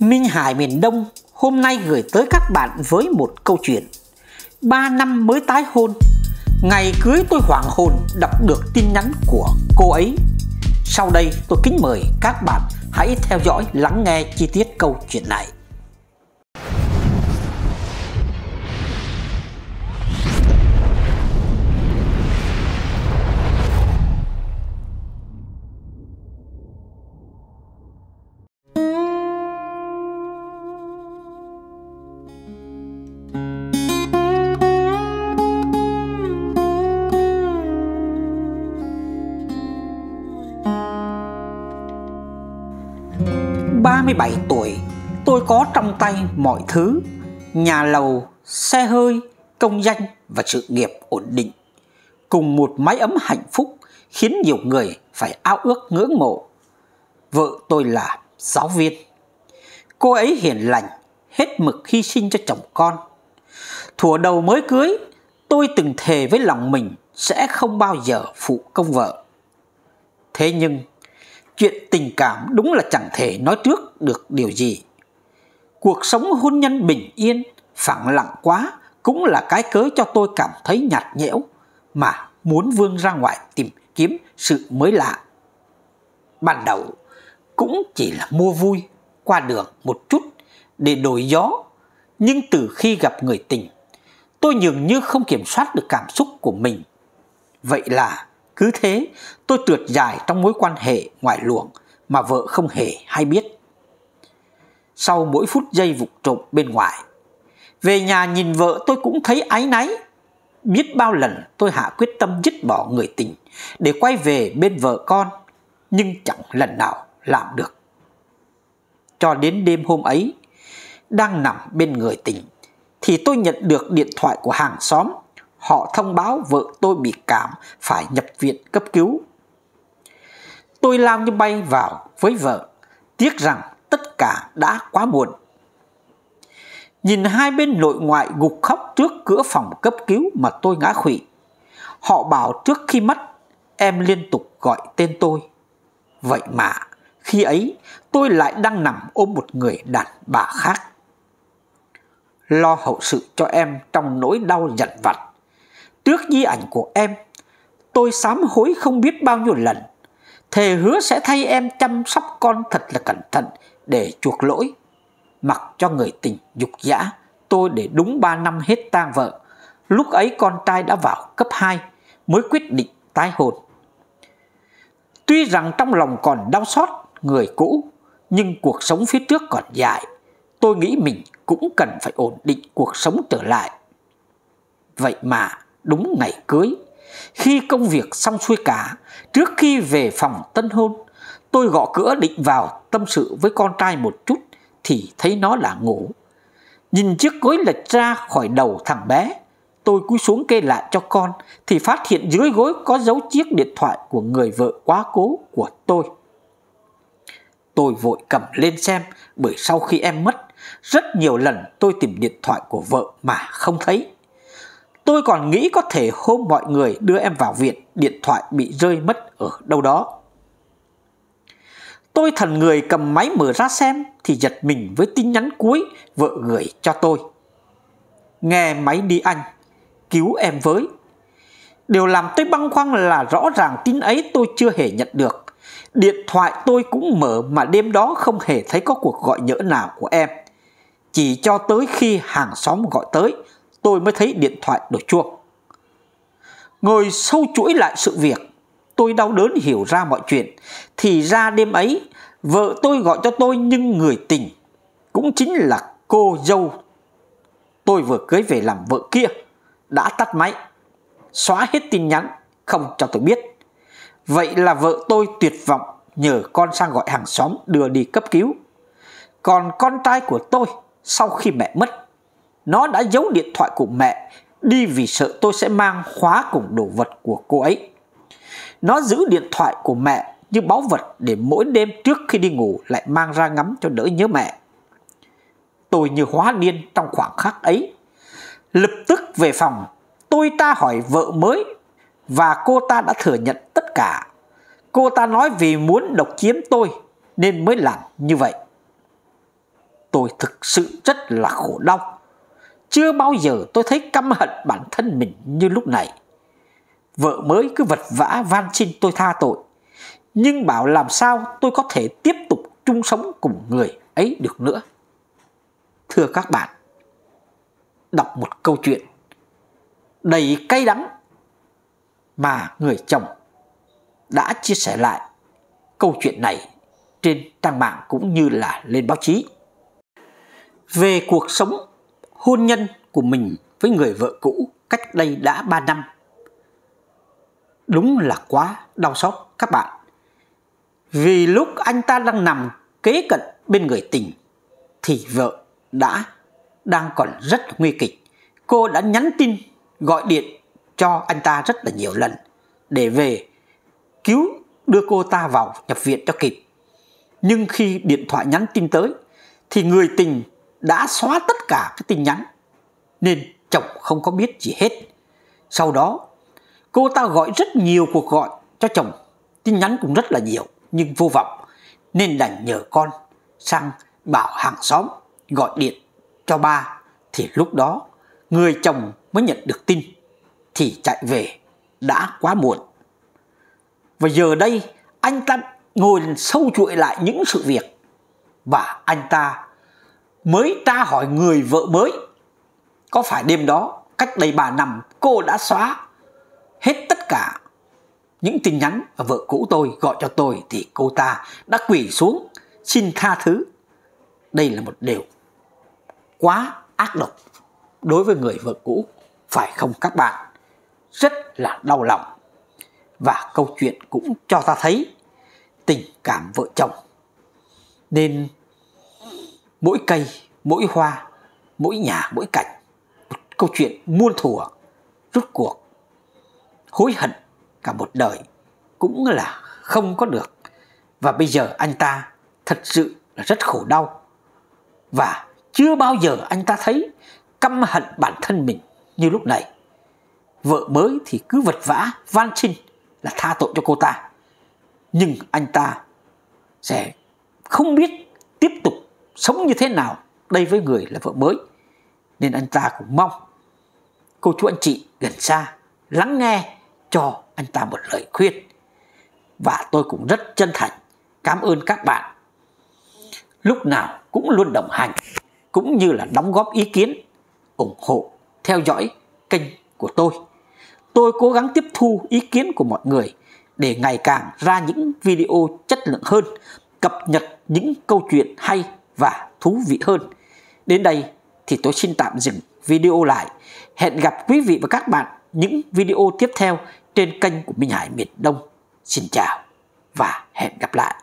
Minh Hải miền Đông hôm nay gửi tới các bạn với một câu chuyện. Ba năm mới tái hôn, Ngày cưới tôi hoảng hồn đọc được tin nhắn của cô ấy. Sau đây tôi kính mời các bạn hãy theo dõi lắng nghe chi tiết câu chuyện này. 37 tuổi, tôi có trong tay mọi thứ, nhà lầu, xe hơi, công danh và sự nghiệp ổn định. Cùng một mái ấm hạnh phúc khiến nhiều người phải ao ước ngưỡng mộ. Vợ tôi là giáo viên. Cô ấy hiền lành, hết mực hy sinh cho chồng con. Thủa đầu mới cưới, tôi từng thề với lòng mình sẽ không bao giờ phụ công vợ. Thế nhưng Chuyện tình cảm đúng là chẳng thể nói trước được điều gì. Cuộc sống hôn nhân bình yên, phẳng lặng quá cũng là cái cớ cho tôi cảm thấy nhạt nhẽo mà muốn vươn ra ngoài tìm kiếm sự mới lạ. Ban đầu cũng chỉ là mua vui qua đường một chút để đổi gió, nhưng từ khi gặp người tình, tôi dường như không kiểm soát được cảm xúc của mình. Vậy là cứ thế, tôi trượt dài trong mối quan hệ ngoại luồng mà vợ không hề hay biết. Sau mỗi phút giây vụt trộm bên ngoài, về nhà nhìn vợ tôi cũng thấy áy náy. Biết bao lần tôi hạ quyết tâm dứt bỏ người tình để quay về bên vợ con, nhưng chẳng lần nào làm được. Cho đến đêm hôm ấy, đang nằm bên người tình, thì tôi nhận được điện thoại của hàng xóm họ thông báo vợ tôi bị cảm phải nhập viện cấp cứu. Tôi lao như bay vào với vợ, tiếc rằng tất cả đã quá muộn. Nhìn hai bên nội ngoại gục khóc trước cửa phòng cấp cứu mà tôi ngã khủy. Họ bảo trước khi mất, em liên tục gọi tên tôi. Vậy mà, khi ấy tôi lại đang nằm ôm một người đàn bà khác. Lo hậu sự cho em trong nỗi đau giận vặt Trước di ảnh của em, tôi sám hối không biết bao nhiêu lần. Thề hứa sẽ thay em chăm sóc con thật là cẩn thận để chuộc lỗi. Mặc cho người tình dục dã, tôi để đúng 3 năm hết tang vợ. Lúc ấy con trai đã vào cấp 2 mới quyết định tái hôn. Tuy rằng trong lòng còn đau xót người cũ, nhưng cuộc sống phía trước còn dài. Tôi nghĩ mình cũng cần phải ổn định cuộc sống trở lại. Vậy mà đúng ngày cưới. Khi công việc xong xuôi cả, trước khi về phòng tân hôn, tôi gõ cửa định vào tâm sự với con trai một chút thì thấy nó là ngủ. Nhìn chiếc gối lệch ra khỏi đầu thằng bé, tôi cúi xuống kê lại cho con thì phát hiện dưới gối có dấu chiếc điện thoại của người vợ quá cố của tôi. Tôi vội cầm lên xem bởi sau khi em mất, rất nhiều lần tôi tìm điện thoại của vợ mà không thấy. Tôi còn nghĩ có thể hôm mọi người đưa em vào viện, điện thoại bị rơi mất ở đâu đó. Tôi thần người cầm máy mở ra xem thì giật mình với tin nhắn cuối vợ gửi cho tôi. Nghe máy đi anh, cứu em với. Điều làm tôi băng khoăn là rõ ràng tin ấy tôi chưa hề nhận được. Điện thoại tôi cũng mở mà đêm đó không hề thấy có cuộc gọi nhỡ nào của em. Chỉ cho tới khi hàng xóm gọi tới, tôi mới thấy điện thoại đổ chuông. Ngồi sâu chuỗi lại sự việc, tôi đau đớn hiểu ra mọi chuyện. Thì ra đêm ấy, vợ tôi gọi cho tôi nhưng người tình cũng chính là cô dâu. Tôi vừa cưới về làm vợ kia, đã tắt máy, xóa hết tin nhắn, không cho tôi biết. Vậy là vợ tôi tuyệt vọng nhờ con sang gọi hàng xóm đưa đi cấp cứu. Còn con trai của tôi sau khi mẹ mất nó đã giấu điện thoại của mẹ đi vì sợ tôi sẽ mang khóa cùng đồ vật của cô ấy. Nó giữ điện thoại của mẹ như báu vật để mỗi đêm trước khi đi ngủ lại mang ra ngắm cho đỡ nhớ mẹ. Tôi như hóa điên trong khoảng khắc ấy. Lập tức về phòng, tôi ta hỏi vợ mới và cô ta đã thừa nhận tất cả. Cô ta nói vì muốn độc chiếm tôi nên mới làm như vậy. tôi thực sự rất là khổ đau. Chưa bao giờ tôi thấy căm hận bản thân mình như lúc này. Vợ mới cứ vật vã van xin tôi tha tội. Nhưng bảo làm sao tôi có thể tiếp tục chung sống cùng người ấy được nữa. Thưa các bạn, đọc một câu chuyện đầy cay đắng mà người chồng đã chia sẻ lại câu chuyện này trên trang mạng cũng như là lên báo chí. Về cuộc sống hôn nhân của mình với người vợ cũ cách đây đã 3 năm. Đúng là quá đau xót các bạn. Vì lúc anh ta đang nằm kế cận bên người tình, thì vợ đã đang còn rất nguy kịch. Cô đã nhắn tin, gọi điện cho anh ta rất là nhiều lần để về cứu đưa cô ta vào nhập viện cho kịp. Nhưng khi điện thoại nhắn tin tới, thì người tình đã xóa tất cả cái tin nhắn. Nên chồng không có biết gì hết. Sau đó cô ta gọi rất nhiều cuộc gọi cho chồng, tin nhắn cũng rất là nhiều nhưng vô vọng. Nên đành nhờ con sang bảo hàng xóm gọi điện cho ba. Thì lúc đó người chồng mới nhận được tin. Thì chạy về đã quá muộn. Và giờ đây anh ta ngồi sâu chuỗi lại những sự việc. Và anh ta mới tra hỏi người vợ mới có phải đêm đó cách đây 3 năm cô đã xóa hết tất cả những tin nhắn mà vợ cũ tôi gọi cho tôi thì cô ta đã quỳ xuống xin tha thứ. Đây là một điều quá ác độc đối với người vợ cũ, phải không các bạn? Rất là đau lòng. Và câu chuyện cũng cho ta thấy tình cảm vợ chồng. Nên mỗi cây, mỗi hoa, mỗi nhà, mỗi cảnh, một câu chuyện muôn thuở, rút cuộc, hối hận cả một đời cũng là không có được. Và bây giờ anh ta thật sự là rất khổ đau. Và chưa bao giờ anh ta thấy căm hận bản thân mình như lúc này. Vợ mới thì cứ vật vã van xin là tha tội cho cô ta. Nhưng anh ta sẽ không biết tiếp tục sống như thế nào đây với người là vợ mới. Nên anh ta cũng mong cô chú anh chị gần xa lắng nghe cho anh ta một lời khuyên. Và tôi cũng rất chân thành cảm ơn các bạn lúc nào cũng luôn đồng hành cũng như là đóng góp ý kiến ủng hộ theo dõi kênh của tôi. Tôi cố gắng tiếp thu ý kiến của mọi người để ngày càng ra những video chất lượng hơn, cập nhật những câu chuyện hay và thú vị hơn. Đến đây thì tôi xin tạm dừng video lại. Hẹn gặp quý vị và các bạn những video tiếp theo trên kênh của Minh Hải miền Đông. Xin chào và hẹn gặp lại.